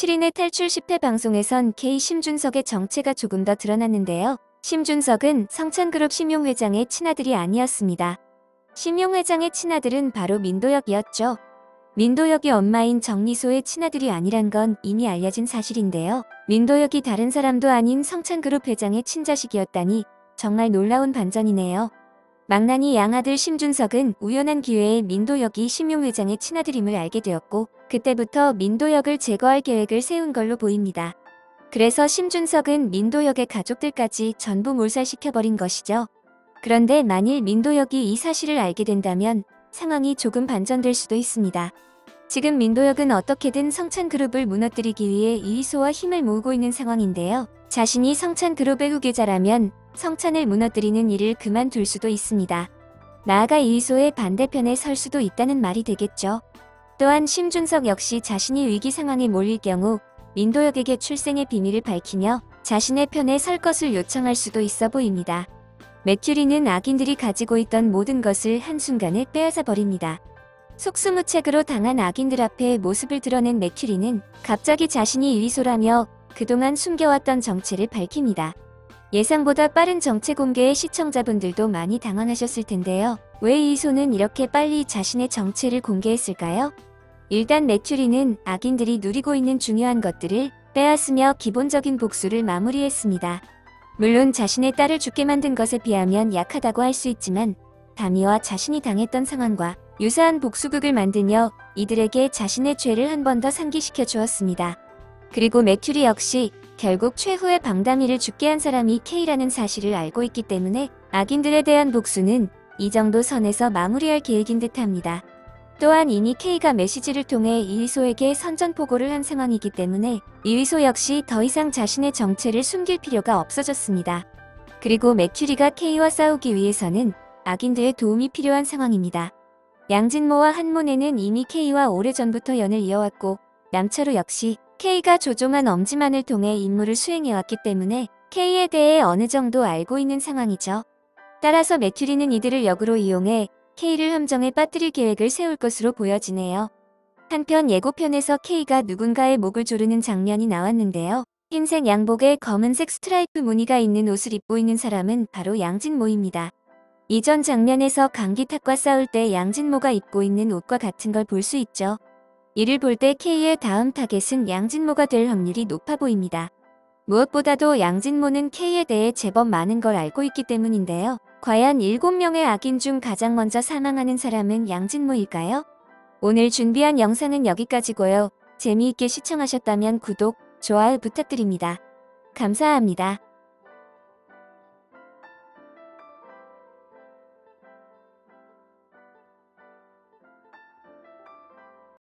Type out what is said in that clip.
7인의 탈출 10회 방송에선 K 심준석의 정체가 조금 더 드러났는데요. 심준석은 성찬그룹 심용 회장의 친아들이 아니었습니다. 심용 회장의 친아들은 바로 민도혁이었죠. 민도혁이 엄마인 정리소의 친아들이 아니란 건 이미 알려진 사실인데요. 민도혁이 다른 사람도 아닌 성찬그룹 회장의 친자식이었다니 정말 놀라운 반전이네요. 망나니 양아들 심준석은 우연한 기회에 민도혁이 심용 회장의 친아들임을 알게 되었고 그때부터 민도혁을 제거할 계획을 세운 걸로 보입니다. 그래서 심준석은 민도혁의 가족들까지 전부 몰살시켜버린 것이죠. 그런데 만일 민도혁이 이 사실을 알게 된다면 상황이 조금 반전될 수도 있습니다. 지금 민도혁은 어떻게든 성찬그룹을 무너뜨리기 위해 이휘소와 힘을 모으고 있는 상황인데요. 자신이 성찬그룹의 후계자라면 성찬을 무너뜨리는 일을 그만둘 수도 있습니다. 나아가 이휘소의 반대편에 설 수도 있다는 말이 되겠죠. 또한 심준석 역시 자신이 위기 상황에 몰릴 경우 민도혁에게 출생의 비밀을 밝히며 자신의 편에 설 것을 요청할 수도 있어 보입니다. 메큐리는 악인들이 가지고 있던 모든 것을 한순간에 빼앗아 버립니다. 속수무책으로 당한 악인들 앞에 모습을 드러낸 메큐리는 갑자기 자신이 이위소라며 그동안 숨겨왔던 정체를 밝힙니다. 예상보다 빠른 정체 공개에 시청자분들도 많이 당황하셨을 텐데요. 왜 이소는 이렇게 빨리 자신의 정체를 공개했을까요? 일단 메큐리는 악인들이 누리고 있는 중요한 것들을 빼앗으며 기본적인 복수를 마무리했습니다. 물론 자신의 딸을 죽게 만든 것에 비하면 약하다고 할 수 있지만 다미와 자신이 당했던 상황과 유사한 복수극을 만들며 이들에게 자신의 죄를 한 번 더 상기시켜 주었습니다. 그리고 메큐리 역시 결국 최후의 방다미를 죽게 한 사람이 K라는 사실을 알고 있기 때문에 악인들에 대한 복수는 이 정도 선에서 마무리할 계획인 듯합니다. 또한 이미 K가 메시지를 통해 이휘소에게 선전포고를 한 상황이기 때문에 이휘소 역시 더 이상 자신의 정체를 숨길 필요가 없어졌습니다. 그리고 메큐리가 K와 싸우기 위해서는 악인들의 도움이 필요한 상황입니다. 양진모와 한모네는 이미 K와 오래전부터 연을 이어왔고 남철우 역시 K가 조종한 엄지만을 통해 임무를 수행해왔기 때문에 K에 대해 어느 정도 알고 있는 상황이죠. 따라서 매튜리는 이들을 역으로 이용해 K를 함정에 빠뜨릴 계획을 세울 것으로 보여지네요. 한편 예고편에서 K가 누군가의 목을 조르는 장면이 나왔는데요. 흰색 양복에 검은색 스트라이프 무늬가 있는 옷을 입고 있는 사람은 바로 양진모입니다. 이전 장면에서 강기탁과 싸울 때 양진모가 입고 있는 옷과 같은 걸 볼 수 있죠. 이를 볼 때 K의 다음 타겟은 양진모가 될 확률이 높아 보입니다. 무엇보다도 양진모는 K에 대해 제법 많은 걸 알고 있기 때문인데요. 과연 7명의 악인 중 가장 먼저 사망하는 사람은 양진모일까요? 오늘 준비한 영상은 여기까지고요. 재미있게 시청하셨다면 구독, 좋아요 부탁드립니다. 감사합니다.